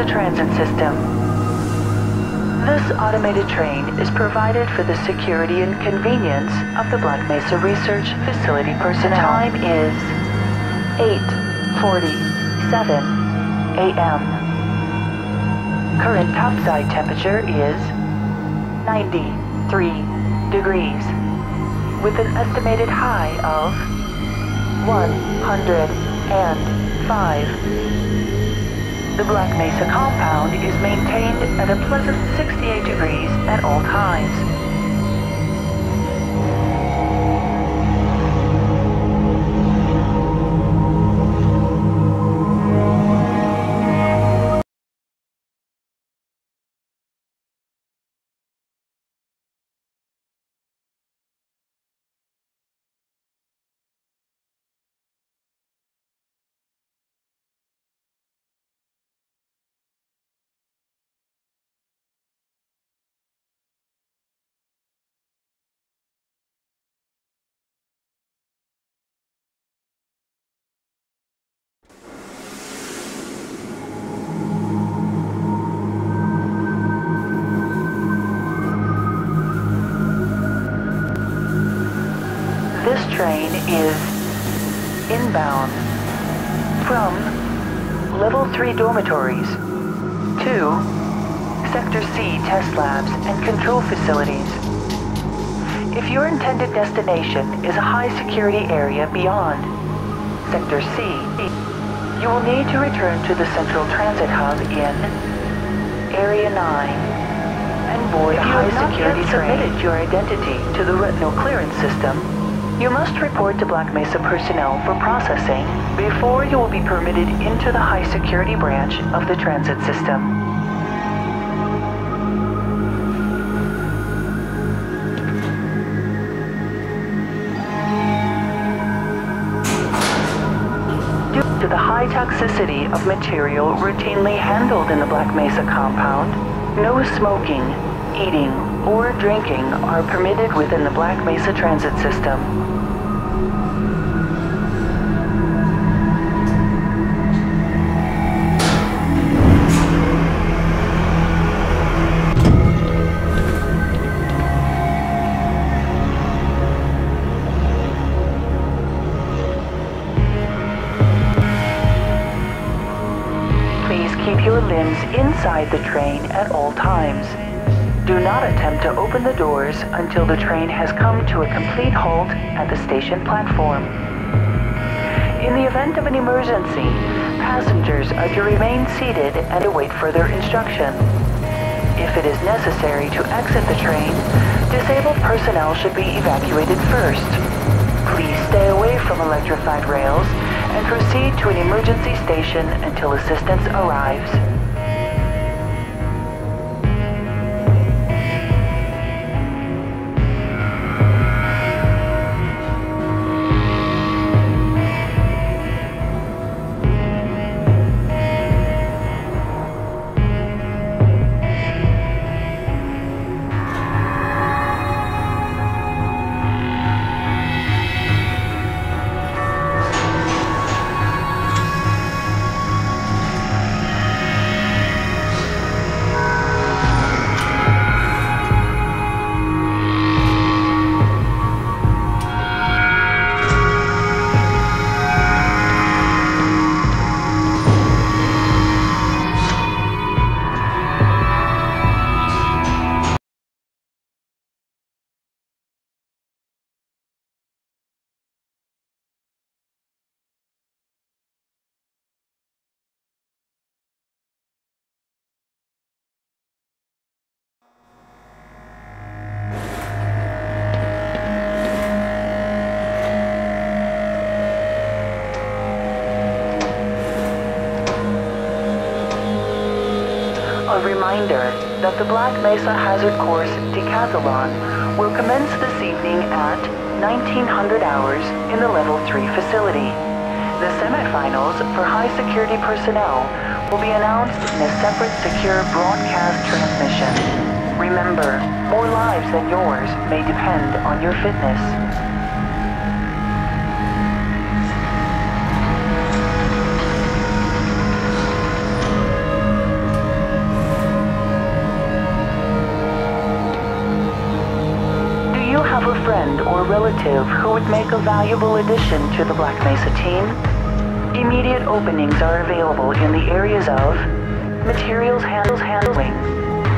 Mesa Transit System. This automated train is provided for the security and convenience of the Black Mesa Research Facility personnel. The time is 8.47 a.m. Current topside temperature is 93 degrees with an estimated high of 105. The Black Mesa compound is maintained at a pleasant 68 degrees at all times. Train is inbound from Level 3 dormitories to Sector C test labs and control facilities. If your intended destination is a high security area beyond Sector C, you will need to return to the Central Transit Hub in Area 9 and board a high security train. submitted your identity to the retinal clearance system, you must report to Black Mesa personnel for processing before you will be permitted into the high security branch of the transit system. Due to the high toxicity of material routinely handled in the Black Mesa compound, no smoking, eating, or drinking are permitted within the Black Mesa transit system. Please keep your limbs inside the train not attempt to open the doors until the train has come to a complete halt at the station platform. In the event of an emergency, passengers are to remain seated and await further instruction. If it is necessary to exit the train, disabled personnel should be evacuated first. Please stay away from electrified rails and proceed to an emergency station until assistance arrives. Reminder that the Black Mesa Hazard Course Decathlon will commence this evening at 1900 hours in the Level 3 facility. The semifinals for high security personnel will be announced in a separate secure broadcast transmission. Remember, more lives than yours may depend on your fitness. Relative who would make a valuable addition to the Black Mesa team, immediate openings are available in the areas of materials handles handling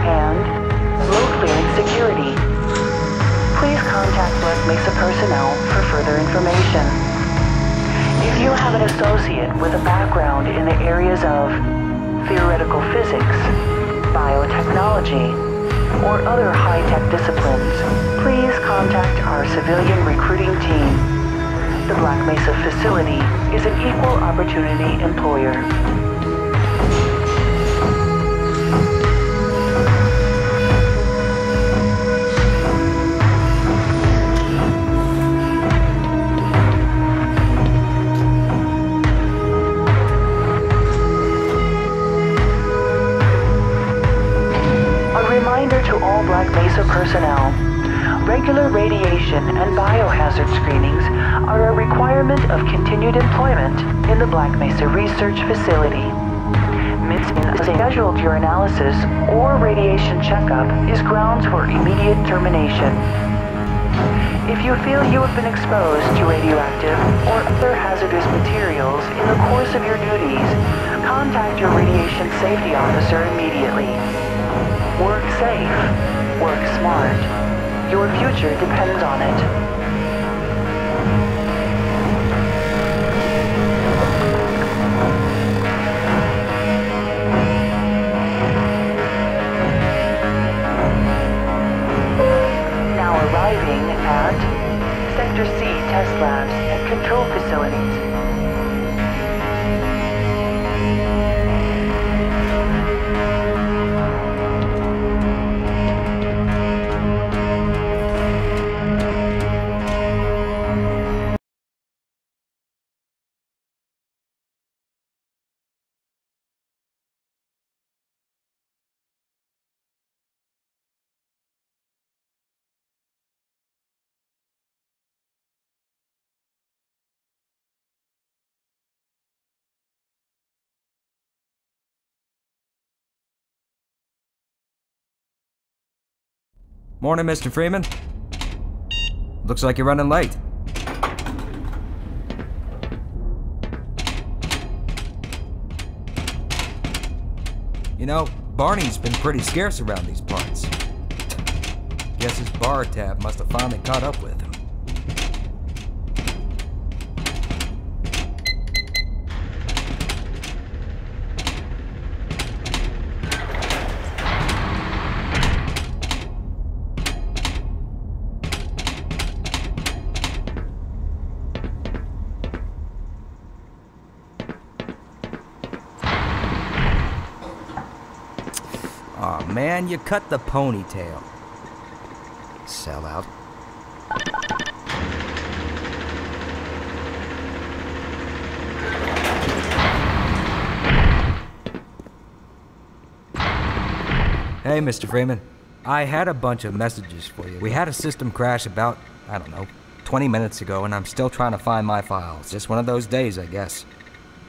and low clearance security. Please contact Black Mesa personnel for further information. If you have an associate with a background in the areas of theoretical physics, biotechnology, or other high-tech disciplines, please contact our civilian recruiting team. The Black Mesa facility is an equal opportunity employer. Mesa personnel. Regular radiation and biohazard screenings are a requirement of continued employment in the Black Mesa Research Facility. Scheduled urinalysis or radiation checkup is grounds for immediate termination. If you feel you have been exposed to radioactive or other hazardous materials in the course of your duties, contact your radiation safety officer immediately. Work safe. Work smart. Your future depends on it. Now arriving at Sector C test labs and control facilities. Morning, Mr. Freeman. Looks like you're running late. You know, Barney's been pretty scarce around these parts. Guess his bar tab must have finally caught up with him. Man, you cut the ponytail. Sell out. Hey, Mr. Freeman. I had a bunch of messages for you. We had a system crash about, I don't know, 20 minutes ago, and I'm still trying to find my files. Just one of those days, I guess.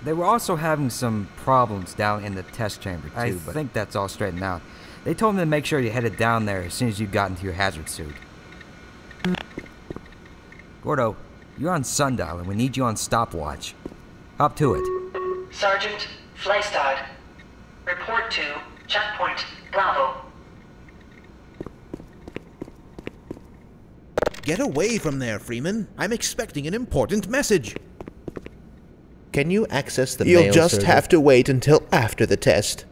They were also having some problems down in the test chamber, too. I but- I think that's all straightened out. They told me to make sure you headed down there as soon as you got into your hazard suit. Gordo, you're on sundial, and we need you on stopwatch. Up to it. Sergeant Fleistad. Report to checkpoint Bravo. Get away from there, Freeman. I'm expecting an important message. Can you access the You'll mail just server? have to wait until after the test.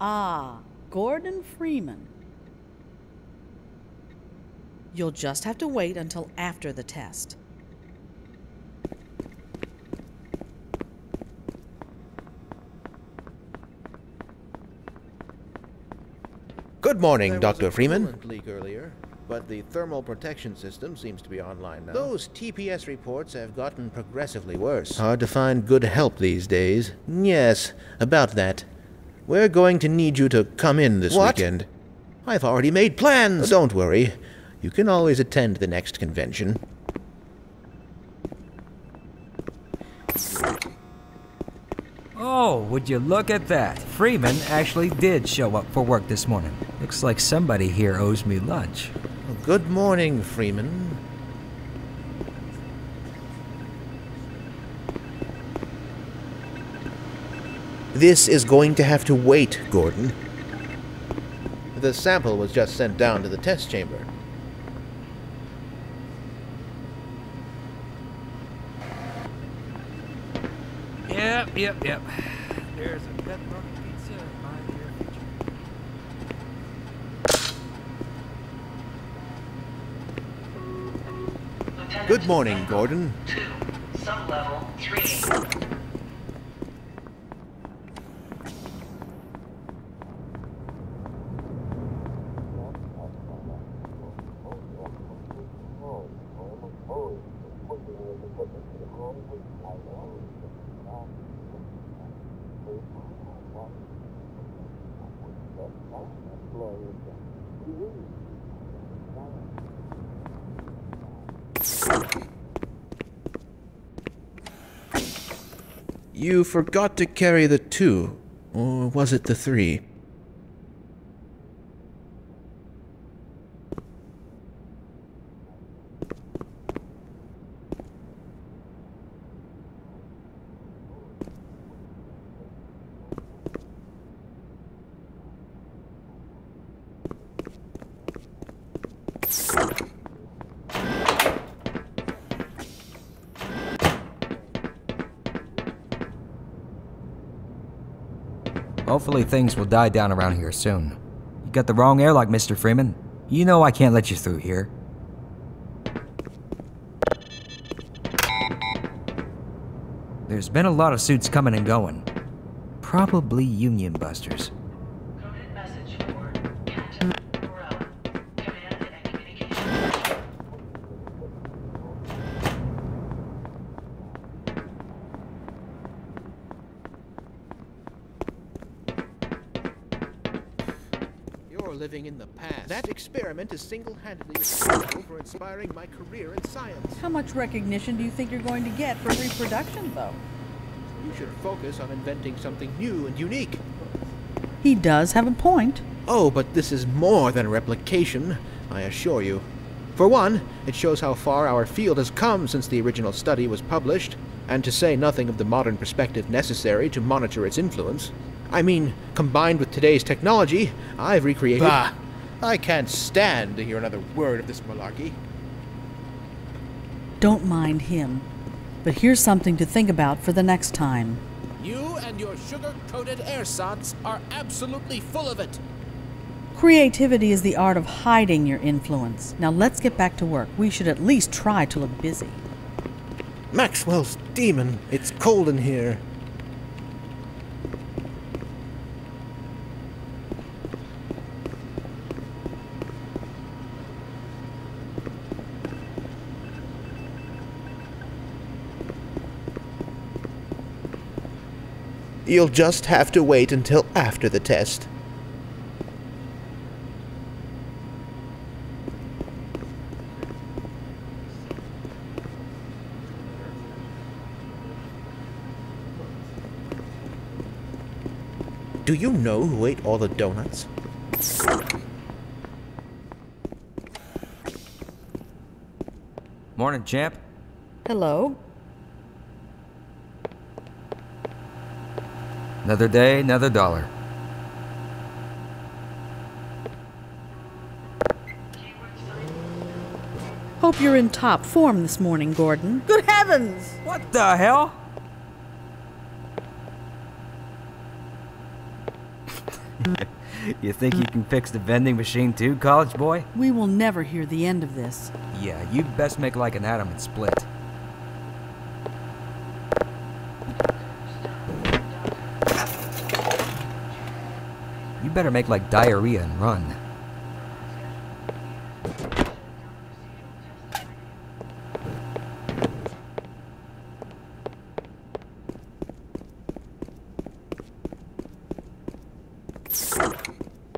Ah, Gordon Freeman. You'll just have to wait until after the test. Good morning, There Dr. was a Freeman. coolant leak earlier, but the thermal protection system seems to be online now. Those TPS reports have gotten progressively worse. Hard to find good help these days. Yes, about that. We're going to need you to come in this What? weekend. I've already made plans. Uh, don't worry. You can always attend the next convention. Oh, would you look at that? Freeman actually did show up for work this morning. Looks like somebody here owes me lunch. Good morning, Freeman. This is going to have to wait, Gordon. The sample was just sent down to the test chamber. Yep, yep, yep. There's a pepperoni pizza in my near future. Good morning, Gordon. 2, sub-level 3. You forgot to carry the two, or was it the three? Hopefully things will die down around here soon. You got the wrong airlock, Mr. Freeman. You know I can't let you through here. There's been a lot of suits coming and going. Probably Union Busters. You're living in the past. That experiment is single-handedly responsible for inspiring my career in science. How much recognition do you think you're going to get for reproduction, though? You should focus on inventing something new and unique. He does have a point. Oh, but this is more than replication, I assure you. For one, it shows how far our field has come since the original study was published, and to say nothing of the modern perspective necessary to monitor its influence. I mean, combined with today's technology, I've recreated. Bah! I can't stand to hear another word of this malarkey. Don't mind him. But here's something to think about for the next time. You and your sugar coated ersatz are absolutely full of it. Creativity is the art of hiding your influence. Now let's get back to work. We should at least try to look busy. Maxwell's demon, it's cold in here. You'll just have to wait until after the test. Do you know who ate all the donuts? Morning, champ. Hello? Another day, another dollar. Hope you're in top form this morning, Gordon. Good heavens! What the hell? you think you can fix the vending machine too, college boy? We will never hear the end of this. Yeah, you'd best make like an atom and split. Better make like diarrhea and run.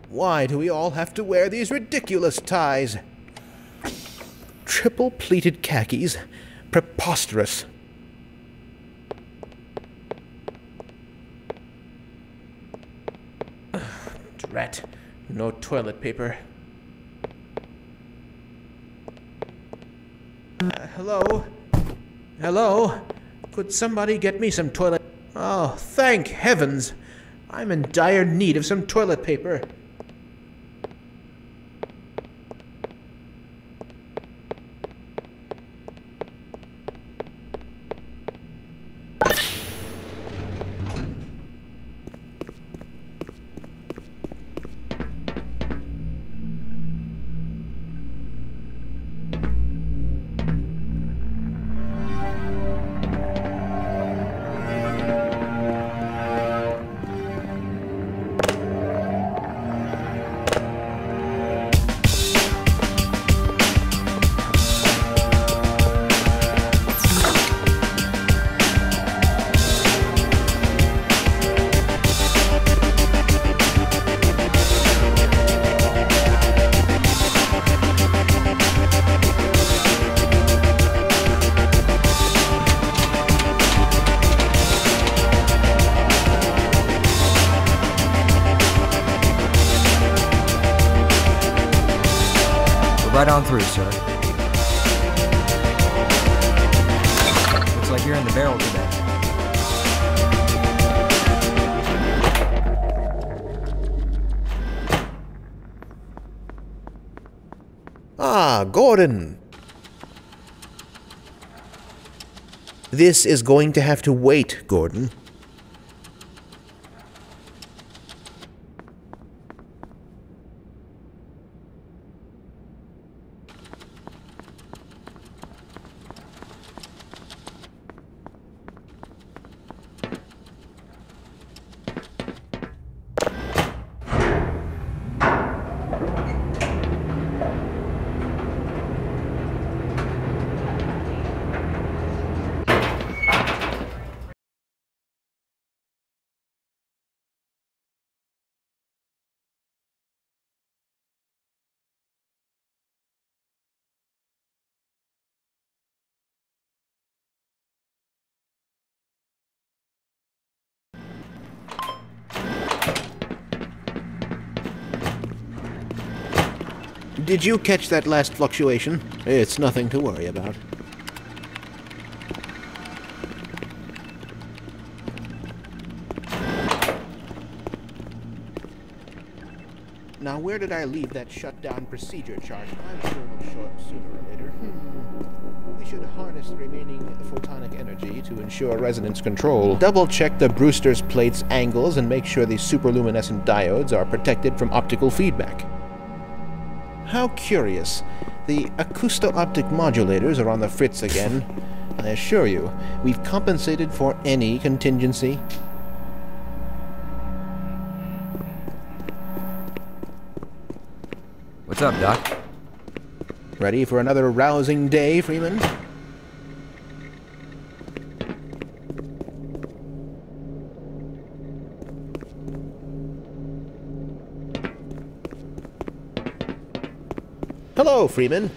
Why do we all have to wear these ridiculous ties? Triple pleated khakis? Preposterous. No toilet paper. Uh, hello? Hello? Could somebody get me some toilet? Oh, thank heavens! I'm in dire need of some toilet paper. This is going to have to wait, Gordon. Did you catch that last fluctuation? It's nothing to worry about. Now, where did I leave that shutdown procedure chart? I'm sure it'll show up sooner or later. Hmm. We should harness the remaining photonic energy to ensure resonance control. Double check the Brewster's plate's angles and make sure the superluminescent diodes are protected from optical feedback. How curious. The acousto-optic modulators are on the fritz again. I assure you, we've compensated for any contingency. What's up, Doc? Ready for another rousing day, Freeman? Freeman.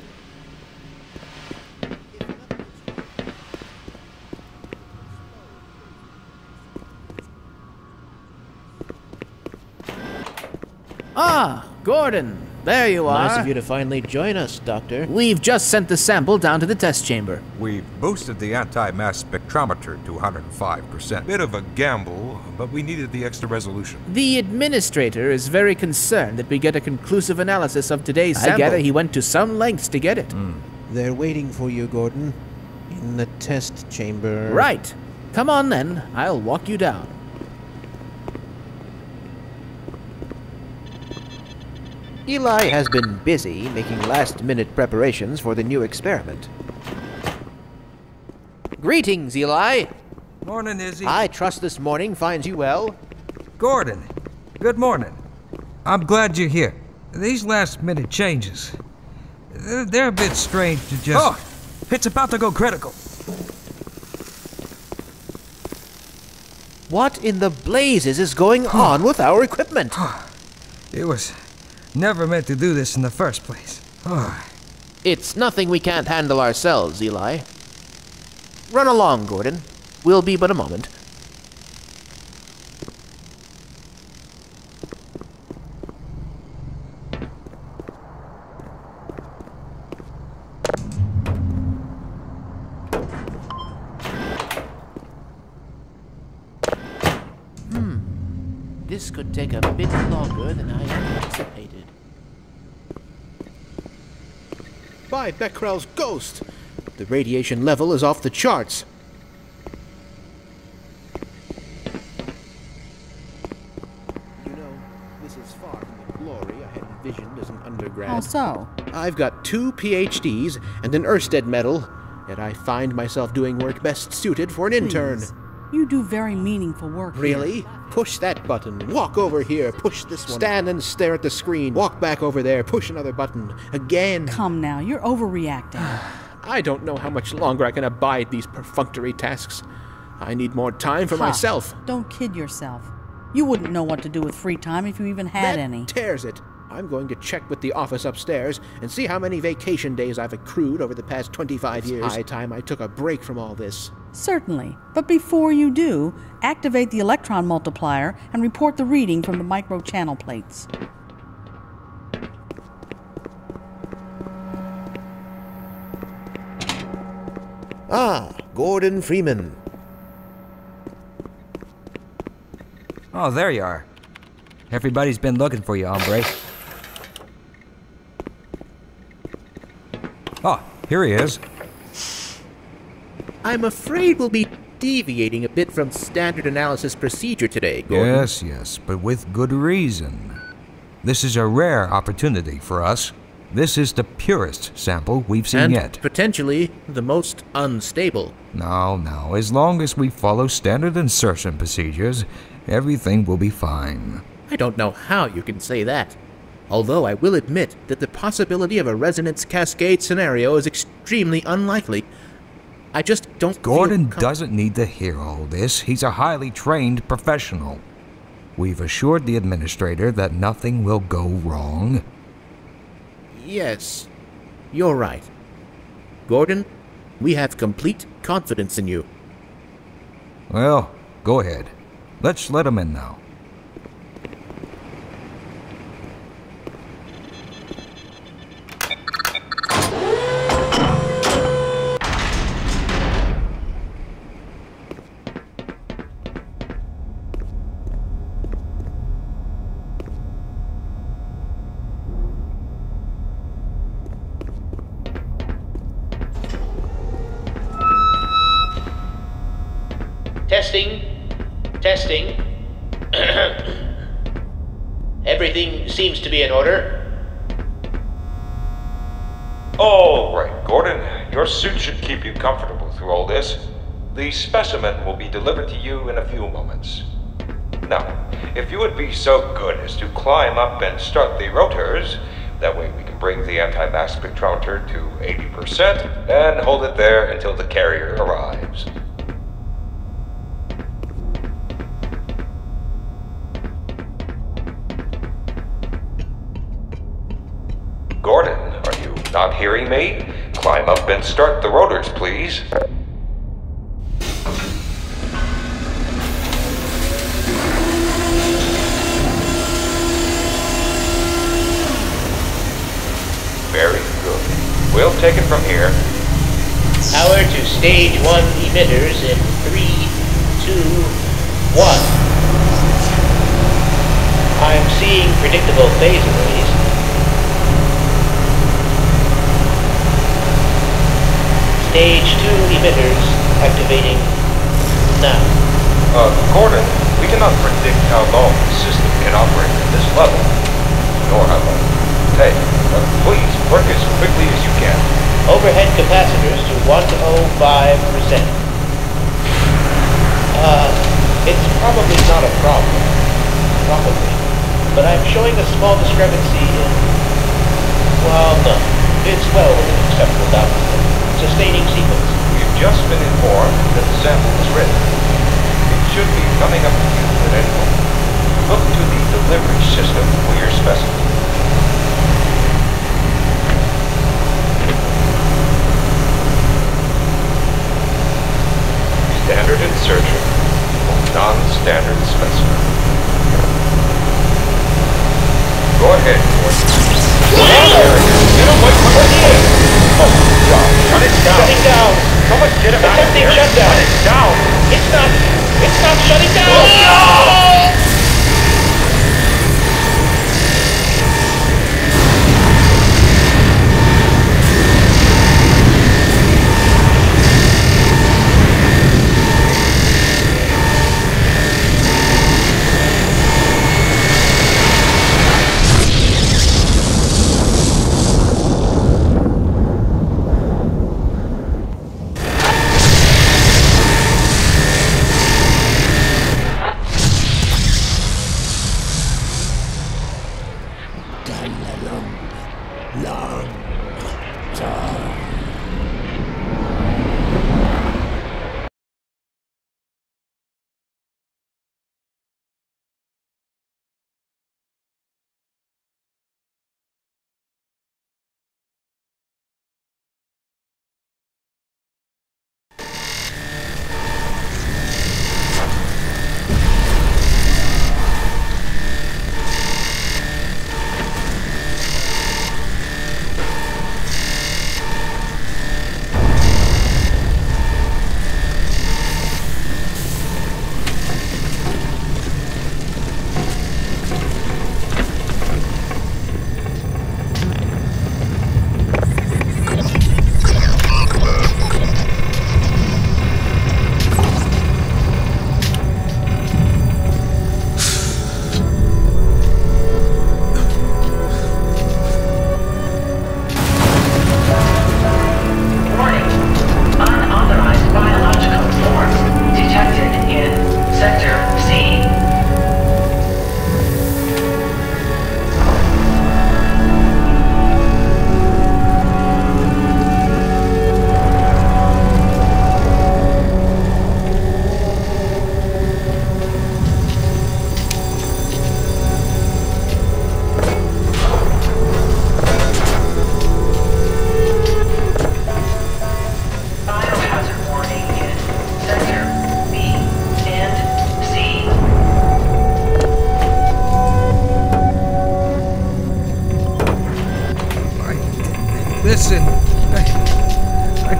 Ah, Gordon. There you are. Nice of you to finally join us, Doctor. We've just sent the sample down to the test chamber. We've boosted the anti-mass spectrometer to 105%. Bit of a gamble, but we needed the extra resolution. The administrator is very concerned that we get a conclusive analysis of today's I sample. gather he went to some lengths to get it. Hmm. They're waiting for you, Gordon. In the test chamber. Right. Come on then. I'll walk you down. Eli has been busy making last minute preparations for the new experiment. Greetings, Eli. Morning, Izzy. I trust this morning finds you well. Gordon. Good morning. I'm glad you're here. These last minute changes, they're, they're a bit strange to just. Oh, it's about to go critical. What in the blazes is going on with our equipment? It was never meant to do this in the first place. Oh, It's nothing we can't handle ourselves, Eli. Run along, Gordon will be but a moment. Hmm. This could take a bit longer than I anticipated. By Becquerel's ghost! The radiation level is off the charts. This is far from the glory I had envisioned as an undergrad. How so? I've got two PhDs and an Ørsted medal, yet I find myself doing work best suited for an intern. You do very meaningful work. here. Really? Push that button. Walk over here. Push this one. Stand and stare at the screen. Walk back over there. Push another button. Again. Come now, you're overreacting. I don't know how much longer I can abide these perfunctory tasks. I need more time for myself. Don't kid yourself. You wouldn't know what to do with free time if you even had that any. tears it. I'm going to check with the office upstairs and see how many vacation days I've accrued over the past 25 years. High time I took a break from all this. Certainly. But before you do, activate the electron multiplier and report the reading from the micro channel plates. Ah, Gordon Freeman. Oh, there you are. Everybody's been looking for you, hombre. Oh, here he is. I'm afraid we'll be deviating a bit from standard analysis procedure today, Gordon. Yes, yes, but with good reason. This is a rare opportunity for us. This is the purest sample we've seen and yet. potentially the most unstable. No, no, as long as we follow standard insertion procedures, everything will be fine. I don't know how you can say that. Although I will admit that the possibility of a resonance cascade scenario is extremely unlikely. I just don't Gordon doesn't need to hear all this. He's a highly trained professional. We've assured the administrator that nothing will go wrong. Yes, you're right. Gordon, we have complete confidence in you. Well, go ahead. Let's let him in now. Testing. Testing. Everything seems to be in order. All right, Gordon. Your suit should keep you comfortable through all this. The specimen will be delivered to you in a few moments. Now, if you would be so good as to climb up and start the rotors, that way we can bring the anti-mass spectrometer to 80% and hold it there until the carrier arrives. Climb up and start the rotors, please. Very good. We'll take it from here. Power to stage one emitters in three, two, one. I'm seeing predictable phase arrays. Stage activating now. Uh, Gordon, we cannot predict how long the system can operate at this level. Nor how long. Hey, uh, please work as quickly as you can. Overhead capacitors to 105%. Uh, it's probably not a problem. Probably. But I'm showing a small discrepancy in... Well, no. It's well within acceptable bounds. Sustaining sequence. Just been informed that the sample is ready. It should be coming up to you at any moment. Look to the delivery system for your specimen. Standard insertion for non-standard specimen. Go ahead, Gordon. Get away from the kid! Oh, God, shut it down! Shutting down! Out of Attempting here! shutdown. Shut down! It's not... It's not shutting down! Oh,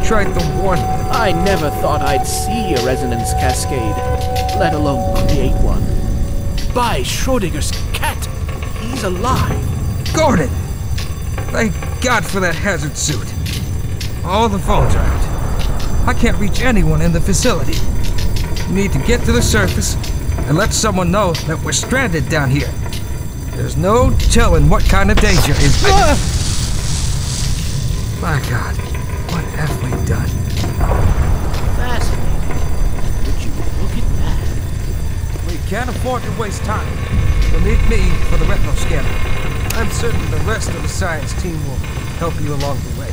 tried to warn you. I never thought I'd see a resonance cascade, let alone create one. By Schrodinger's cat, he's alive. Gordon! Thank God for that hazard suit. All the phones are out. I can't reach anyone in the facility. We need to get to the surface and let someone know that we're stranded down here. There's no telling what kind of danger is. Ah! My God, we done? Fascinating. Would you look at that? We can't afford to waste time. You'll need me for the retinal scanner. I'm certain the rest of the science team will help you along the way.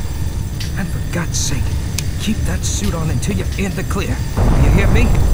And for God's sake, keep that suit on until you're in the clear. You hear me?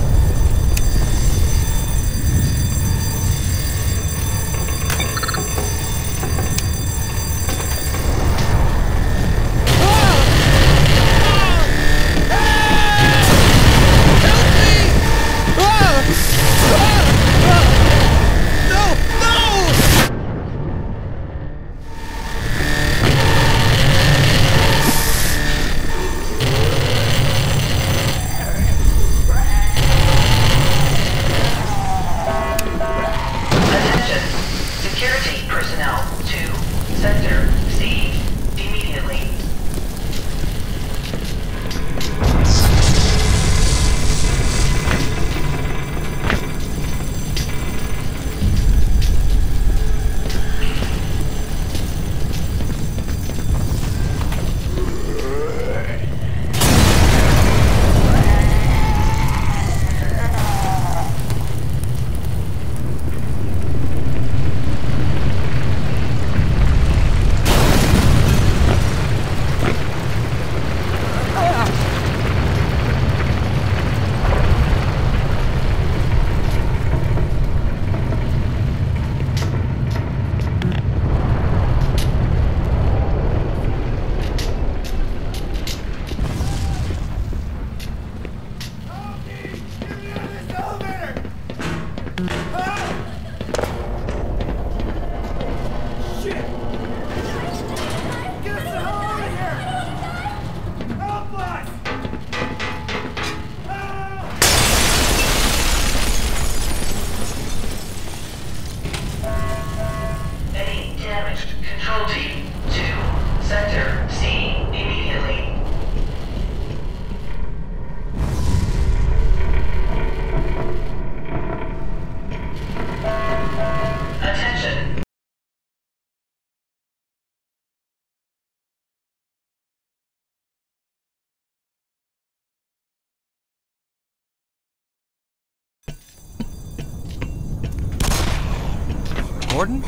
Gordon?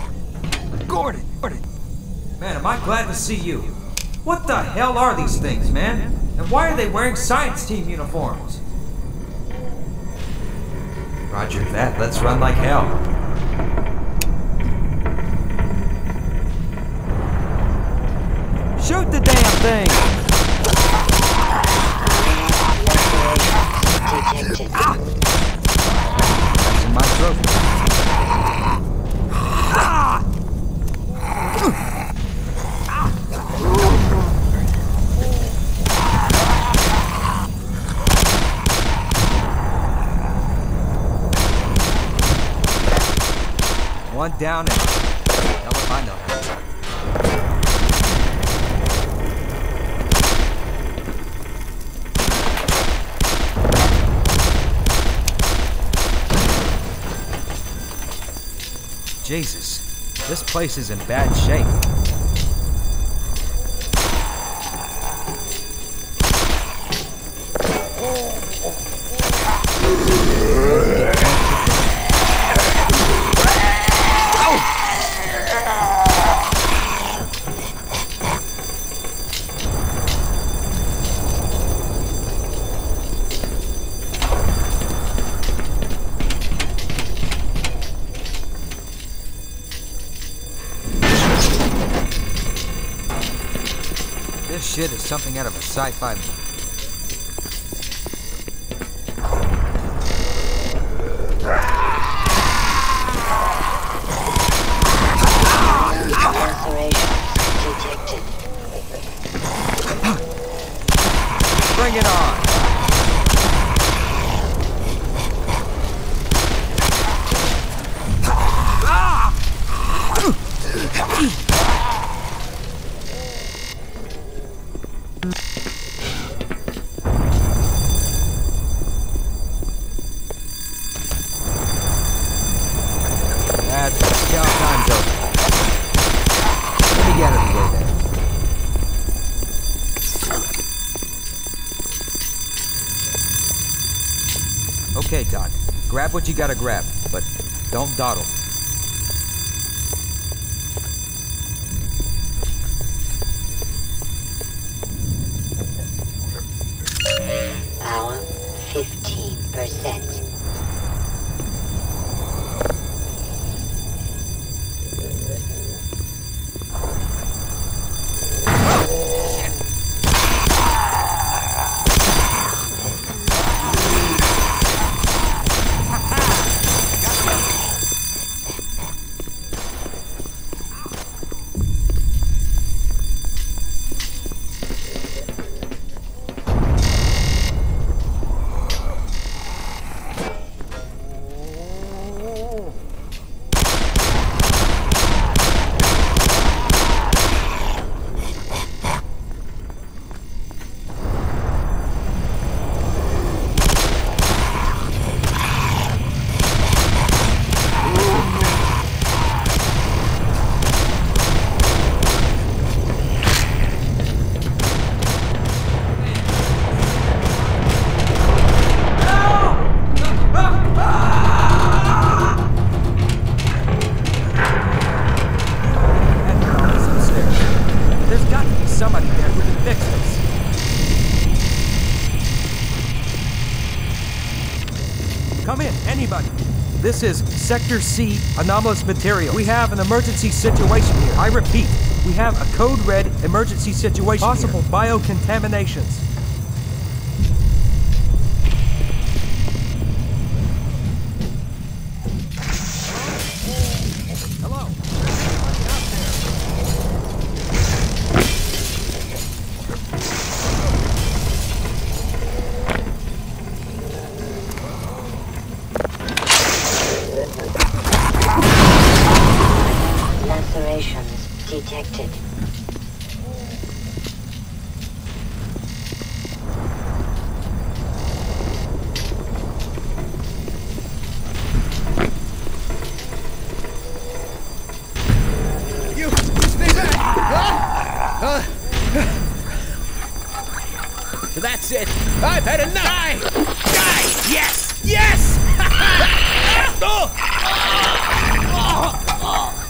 Gordon! Gordon! Man, am I glad to see you. What the hell are these things, man? And why are they wearing science team uniforms? Roger that. Let's run like hell. Shoot the damn thing! Down and. Jesus, this place is in bad shape. Shit is something out of a sci-fi movie. Grab what you gotta grab, This is Sector C anomalous material. We have an emergency situation here. I repeat, we have a code red emergency situation. Possible biocontaminations. That's it. I've had enough. Die! Die! Yes! Yes! Oh. Oh. Oh.